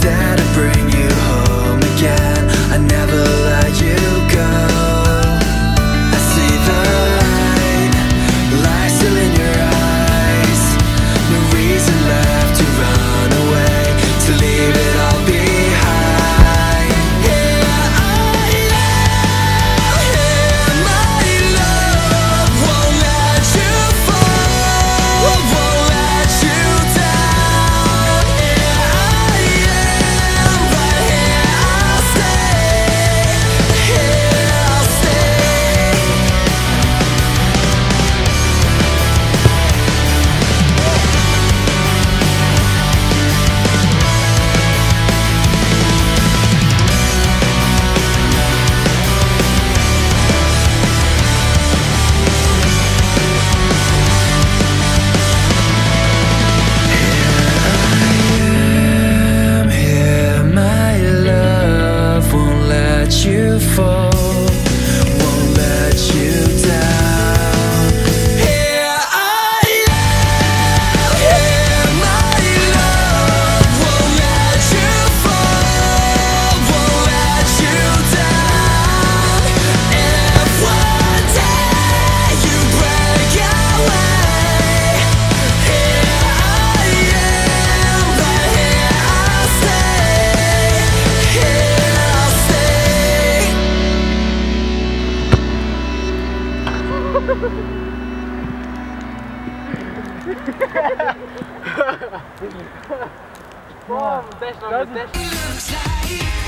that it brings you fall, won't let you down. Pô, desce não, California.